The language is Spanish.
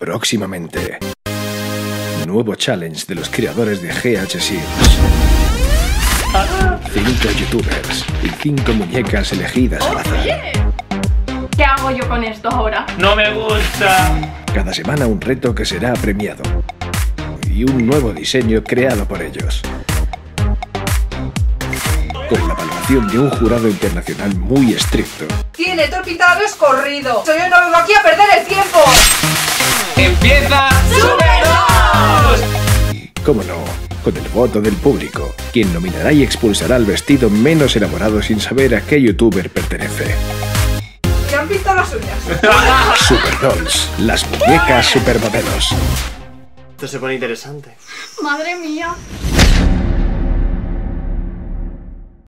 Próximamente. Nuevo challenge de los creadores de GH Sims. Cinco youtubers y cinco muñecas elegidas al azar. ¿Qué hago yo con esto ahora? No me gusta. Cada semana un reto que será premiado. Y un nuevo diseño creado por ellos. Con la valoración de un jurado internacional muy estricto. Tiene todo pintado escorrido. Yo cómo no, con el voto del público, quien nominará y expulsará al vestido menos elaborado sin saber a qué youtuber pertenece. ¿Te han pintado las uñas? Super Dolls, las muñecas supermodelos. Esto se pone interesante. Madre mía.